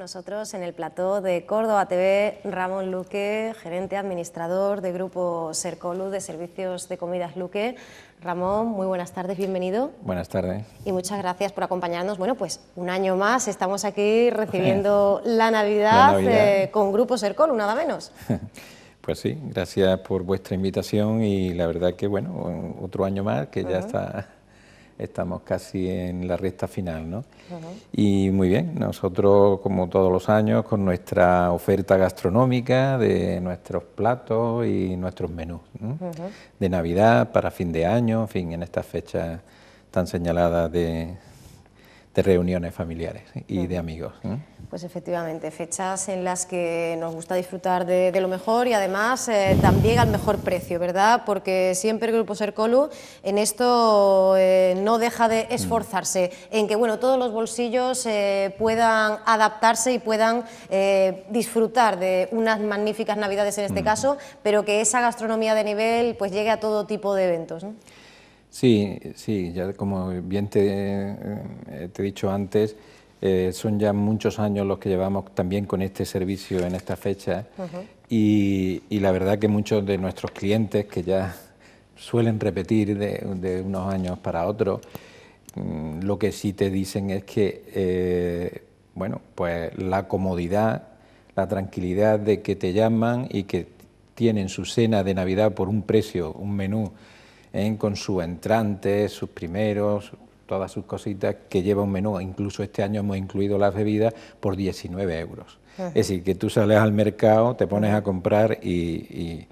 nosotros en el plató de Córdoba TV Ramón Luque, gerente administrador de Grupo Sercolu de Servicios de Comidas Luque. Ramón, muy buenas tardes, bienvenido. Buenas tardes. Y muchas gracias por acompañarnos. Bueno, pues un año más estamos aquí recibiendo la Navidad, eh, con Grupo Sercolu, nada menos. Pues sí, gracias por vuestra invitación y la verdad que bueno, otro año más que ya está estamos casi en la recta final, ¿no? Y muy bien, nosotros como todos los años con nuestra oferta gastronómica de nuestros platos y nuestros menús de Navidad para fin de año, en fin, en estas fechas tan señaladas de, de reuniones familiares y de amigos. Pues efectivamente, fechas en las que nos gusta disfrutar de, lo mejor y además eh, también al mejor precio, ¿verdad? Porque siempre el Grupo Sercolu en esto eh, no deja de mm. esforzarse en que bueno, todos los bolsillos eh, puedan adaptarse y puedan disfrutar de unas magníficas navidades en este mm. caso, pero que esa gastronomía de nivel pues llegue a todo tipo de eventos. Sí, sí, ya como bien te, eh, te he dicho antes, eh, son ya muchos años los que llevamos también con este servicio en esta fecha. Y, la verdad que muchos de nuestros clientes que ya suelen repetir de, unos años para otros, mm, lo que sí te dicen es que, eh, bueno, pues la comodidad, la tranquilidad de que te llaman y que tienen su cena de Navidad por un precio, un menú con sus entrantes, sus primeros, todas sus cositas que lleva un menú. Incluso este año hemos incluido las bebidas por 19 euros. Es decir, que tú sales al mercado, te pones a comprar y,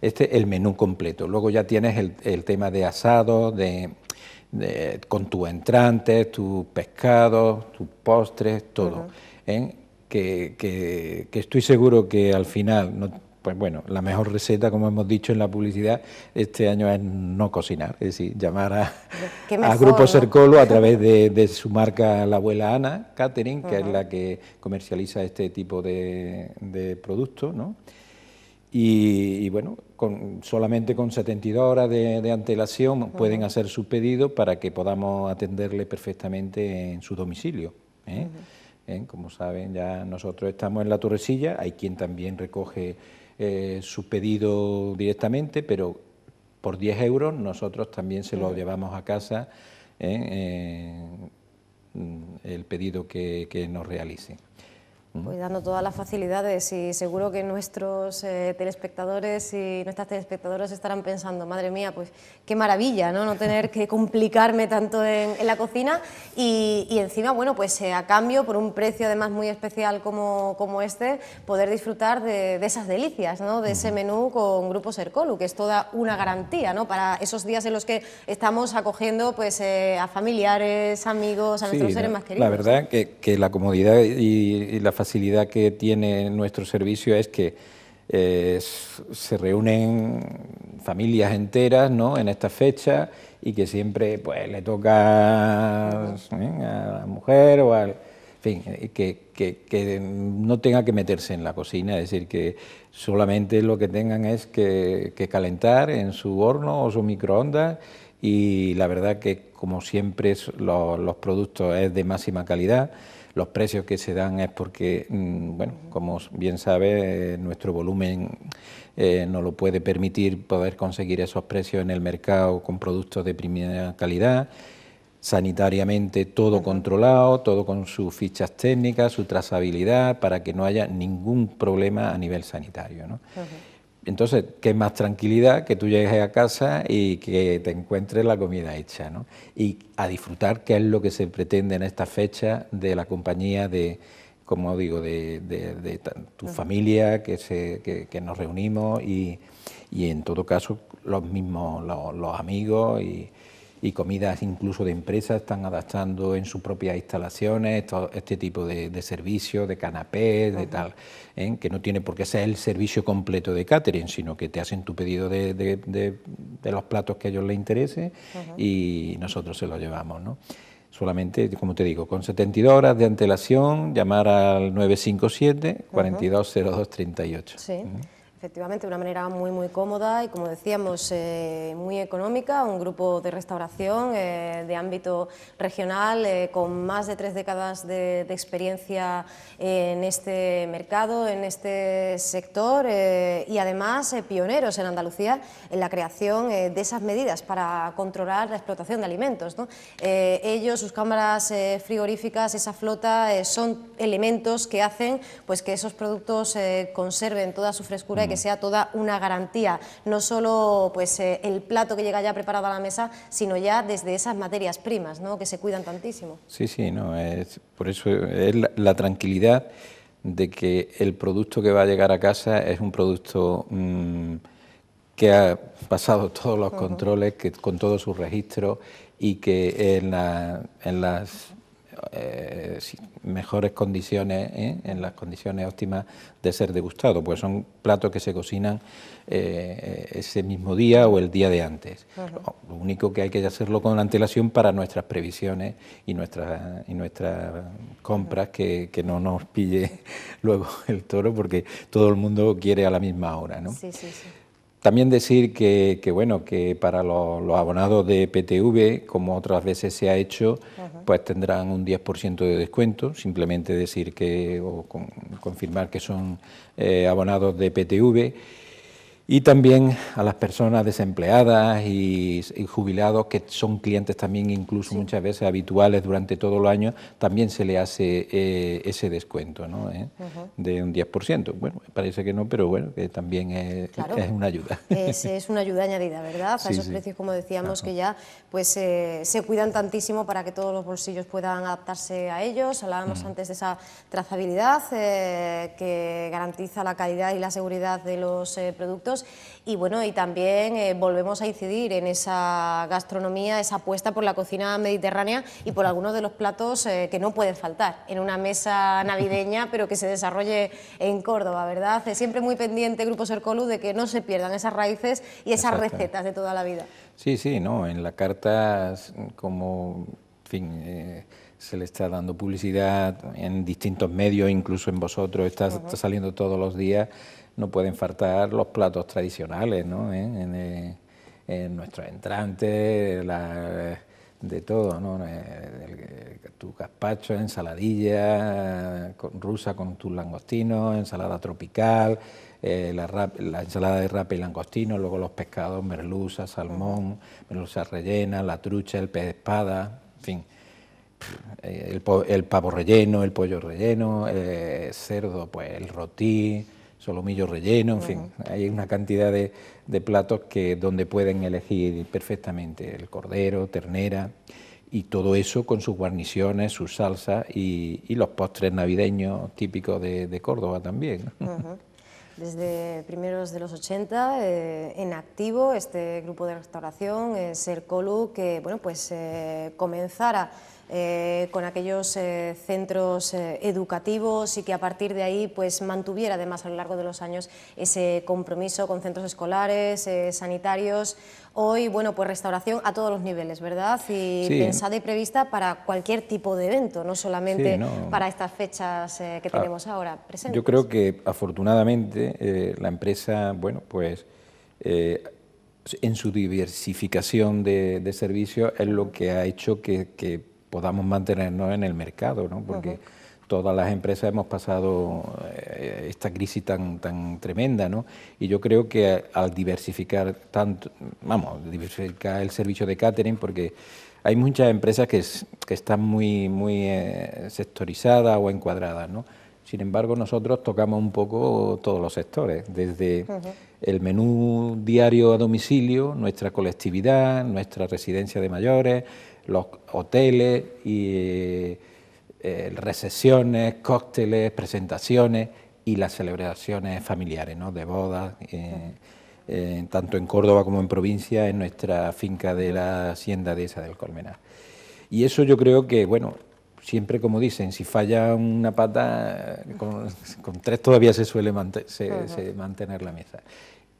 este es el menú completo. Luego ya tienes el, tema de asado, de, con tus entrantes, tus pescados, tus postres, todo. ¿eh? Que, que, que, estoy seguro que al final, no, pues bueno, la mejor receta, como hemos dicho en la publicidad, este año es no cocinar, es decir, llamar a, Grupo Cercolo a través de, su marca La Abuela Ana Catering, que es la que comercializa este tipo de, productos, ¿no? Y, bueno, con, solamente con 72 horas de, antelación pueden hacer su pedido para que podamos atenderle perfectamente en su domicilio. ¿eh? ¿Eh? Como saben, ya nosotros estamos en la Torrecilla, hay quien también recoge eh, su pedido directamente, pero por 10 euros nosotros también se lo llevamos a casa ¿eh? Eh, el pedido que, que nos realicen. Pues dando todas las facilidades y seguro que nuestros eh, telespectadores y nuestras telespectadoras estarán pensando, madre mía, pues qué maravilla, ¿no? No tener que complicarme tanto en, la cocina y, encima, bueno, pues eh, a cambio, por un precio además muy especial como, como este, poder disfrutar de, esas delicias, ¿no? De ese menú con Grupo Sercolu, que es toda una garantía, ¿no? Para esos días en los que estamos acogiendo pues eh, a familiares, amigos, a nuestros seres más queridos. La verdad que, que la comodidad y, y la facilidad que tiene nuestro servicio es que eh, se reúnen familias enteras ¿no? en esta fecha y que siempre pues, le toca ¿eh? a la mujer o al... fin, que, que, no tenga que meterse en la cocina, es decir, que solamente lo que tengan es que, calentar en su horno o su microondas y la verdad que como siempre los productos es de máxima calidad. Los precios que se dan es porque, mm, bueno, como bien sabe, eh, nuestro volumen eh, no lo puede permitir poder conseguir esos precios en el mercado con productos de primera calidad, sanitariamente todo controlado, todo con sus fichas técnicas, su trazabilidad, para que no haya ningún problema a nivel sanitario. ¿no? Entonces, qué más tranquilidad que tú llegues a casa y que te encuentres la comida hecha, ¿no? Y a disfrutar, que es lo que se pretende en esta fecha de la compañía de, como digo, de, tu familia, que, se, que, nos reunimos y, y, en todo caso los mismos, los amigos y, y comidas incluso de empresas están adaptando en sus propias instalaciones este tipo de, servicios, de canapés, de tal, ¿eh? que no tiene por qué ser el servicio completo de catering, sino que te hacen tu pedido de, los platos que a ellos les interese y nosotros se los llevamos. ¿no? Solamente, como te digo, con 72 horas de antelación, llamar al 957 420238. Sí. Efectivamente, de una manera muy, muy cómoda y, como decíamos, eh, muy económica, un grupo de restauración eh, de ámbito regional eh, con más de tres décadas de, experiencia en este mercado, en este sector y además pioneros en Andalucía en la creación de esas medidas para controlar la explotación de alimentos. ellos, sus cámaras frigoríficas, esa flota, son elementos que hacen pues, que esos productos conserven toda su frescura que sea toda una garantía, no solo pues, eh, el plato que llega ya preparado a la mesa, sino ya desde esas materias primas, ¿no? que se cuidan tantísimo. Sí, sí, no, es, por eso es la, tranquilidad de que el producto que va a llegar a casa es un producto mm, que ha pasado todos los controles, que, con todos sus registros y que en, en las eh, mejores condiciones, ¿eh? en las condiciones óptimas de ser degustado, pues son platos que se cocinan eh, ese mismo día o el día de antes. Lo único que hay que hacerlo con antelación para nuestras previsiones y nuestras y nuestras compras, que, que, no nos pille luego el toro, porque todo el mundo quiere a la misma hora. ¿no? Sí, sí, sí. También decir que, bueno, que para los, abonados de PTV, como otras veces se ha hecho, pues tendrán un 10% de descuento, simplemente decir que, o confirmar que son eh, abonados de PTV y también a las personas desempleadas y, jubilados que son clientes también incluso muchas veces habituales durante todo el año, también se le hace eh, ese descuento ¿no? ¿Eh? de un 10%. Bueno, parece que no, pero bueno, que también es, una ayuda. Es, es, una ayuda añadida, ¿verdad? A esos precios, como decíamos, que ya pues eh, se cuidan tantísimo para que todos los bolsillos puedan adaptarse a ellos. Hablábamos antes de esa trazabilidad que garantiza la calidad y la seguridad de los productos y bueno, y también eh, volvemos a incidir en esa gastronomía, esa apuesta por la cocina mediterránea y por algunos de los platos eh, que no pueden faltar en una mesa navideña, pero que se desarrolle en Córdoba, ¿verdad? Siempre muy pendiente Grupo Sercolu de que no se pierdan esas raíces y esas recetas de toda la vida. Sí, sí, no, en la carta como, fin, eh, se le está dando publicidad en distintos medios, incluso en vosotros, está saliendo todos los días no pueden faltar los platos tradicionales, ¿no? ¿Eh? En, eh, en, nuestros entrantes, de todo, ¿no? Eh, tu gazpacho, ensaladilla con, rusa con tus langostinos, ensalada tropical, la, la, ensalada de rape y langostino, luego los pescados, merluza, salmón, merluza rellena, la trucha, el pez de espada, en fin. El, el pavo relleno, el pollo relleno, cerdo, pues el rotí, solomillo relleno, en fin, hay una cantidad de, platos que donde pueden elegir perfectamente el cordero, ternera y todo eso con sus guarniciones, sus salsas y, los postres navideños típicos de, Córdoba también. Desde primeros de los 80, eh, en activo este grupo de restauración, eh, Sercolu, que bueno, pues eh, comenzara eh, con aquellos eh, centros eh, educativos y que a partir de ahí pues mantuviera además a lo largo de los años ese compromiso con centros escolares, sanitarios. Hoy, bueno, pues restauración a todos los niveles, ¿verdad? Y pensada y prevista para cualquier tipo de evento, no solamente para estas fechas que ah, tenemos ahora presentes. Yo creo que afortunadamente la empresa, bueno, pues en su diversificación de, servicios es lo que ha hecho que podamos mantenernos en el mercado, ¿no? porque todas las empresas hemos pasado eh, esta crisis tan, tan tremenda, ¿no? y yo creo que al diversificar tanto, vamos, diversificar el servicio de catering, porque hay muchas empresas que, que están muy, muy eh, sectorizadas o encuadradas, ¿no? Sin embargo, nosotros tocamos un poco todos los sectores, desde el menú diario a domicilio, nuestra colectividad, nuestra residencia de mayores, los hoteles y eh, recesiones, cócteles, presentaciones y las celebraciones familiares, ¿no? de bodas, eh, eh, tanto en Córdoba como en provincia, en nuestra finca de la hacienda de esa del Colmenar. Y eso yo creo que, bueno, siempre como dicen, si falla una pata, con, tres todavía se suele mantener la mesa.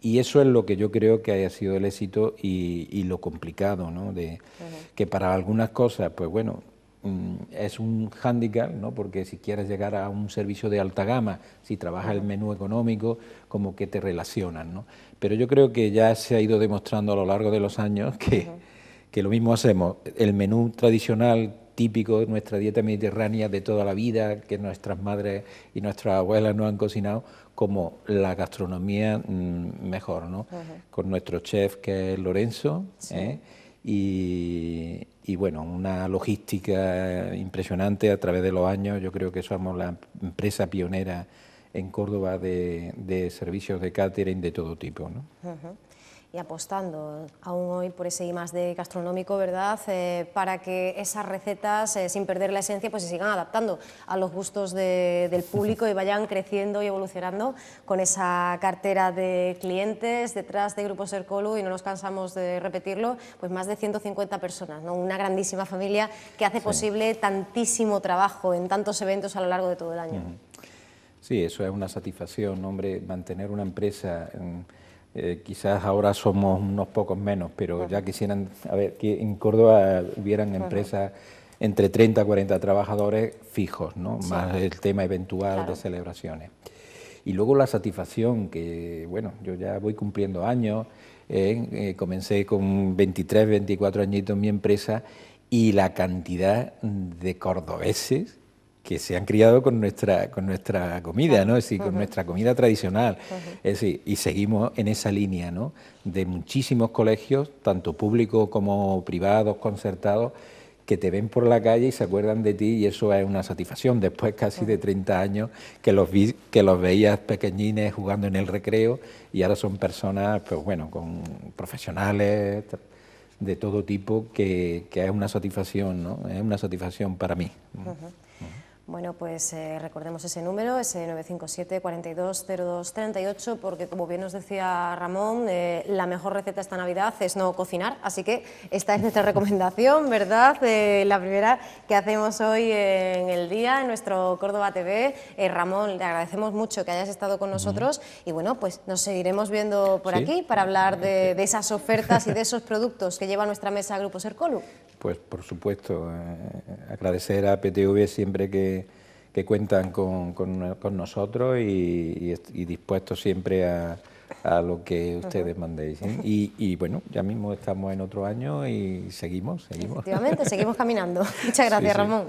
Y eso es lo que yo creo que haya sido el éxito y, lo complicado, ¿no? De, Que para algunas cosas, pues bueno, mm, es un hándicap, ¿no? porque si quieres llegar a un servicio de alta gama, si trabajas el menú económico, como que te relacionan. ¿no? Pero yo creo que ya se ha ido demostrando a lo largo de los años que, que lo mismo hacemos. El menú tradicional típico de nuestra dieta mediterránea de toda la vida, que nuestras madres y nuestras abuelas nos han cocinado, como la gastronomía mm, mejor, ¿no? Con nuestro chef que es Lorenzo, ¿eh? y, bueno, una logística impresionante a través de los años. Yo creo que somos la empresa pionera en Córdoba de, servicios de catering de todo tipo. ¿no? Y apostando aún hoy por ese I más de gastronómico, ¿verdad? Eh, para que esas recetas, eh, sin perder la esencia, pues se sigan adaptando a los gustos del público y vayan creciendo y evolucionando con esa cartera de clientes detrás de Grupo Sercolu y no nos cansamos de repetirlo, pues más de 150 personas, ¿no? una grandísima familia que hace posible tantísimo trabajo en tantos eventos a lo largo de todo el año. Sí, eso es una satisfacción, hombre, mantener una empresa... Eh, quizás ahora somos unos pocos menos, pero ya quisieran, a ver, que en Córdoba hubieran empresas entre 30 a 40 trabajadores fijos, ¿no? más el tema eventual de celebraciones. Y luego la satisfacción, que bueno, yo ya voy cumpliendo años, ¿eh? Eh, comencé con 23, 24 añitos en mi empresa y la cantidad de cordobeses que se han criado con nuestra, con nuestra comida, ¿no? Es decir, con nuestra comida tradicional. Es decir, y seguimos en esa línea, ¿no? De muchísimos colegios, tanto públicos como privados, concertados, que te ven por la calle y se acuerdan de ti y eso es una satisfacción. Después casi de 30 años que los, vi, que los veías pequeñines jugando en el recreo y ahora son personas, pues bueno, con profesionales de todo tipo que, que es una satisfacción, ¿no? Es una satisfacción para mí. Bueno, pues eh, recordemos ese número, ese 957 420238 porque como bien nos decía Ramón, eh, la mejor receta esta Navidad es no cocinar, así que esta es nuestra recomendación, ¿verdad? Eh, la primera que hacemos hoy en el día, en nuestro Córdoba TV. Ramón, le agradecemos mucho que hayas estado con nosotros y bueno, pues nos seguiremos viendo por aquí para hablar de, de, esas ofertas y de esos productos que lleva nuestra mesa Grupo Sercolu. Pues por supuesto, agradecer a PTV siempre que que, cuentan con, con, nosotros y, dispuestos siempre a, a, lo que ustedes mandéis. ¿eh? Y, y, bueno, ya mismo estamos en otro año y seguimos, seguimos. Efectivamente, seguimos caminando. Muchas gracias, Ramón.